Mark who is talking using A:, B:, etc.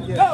A: One.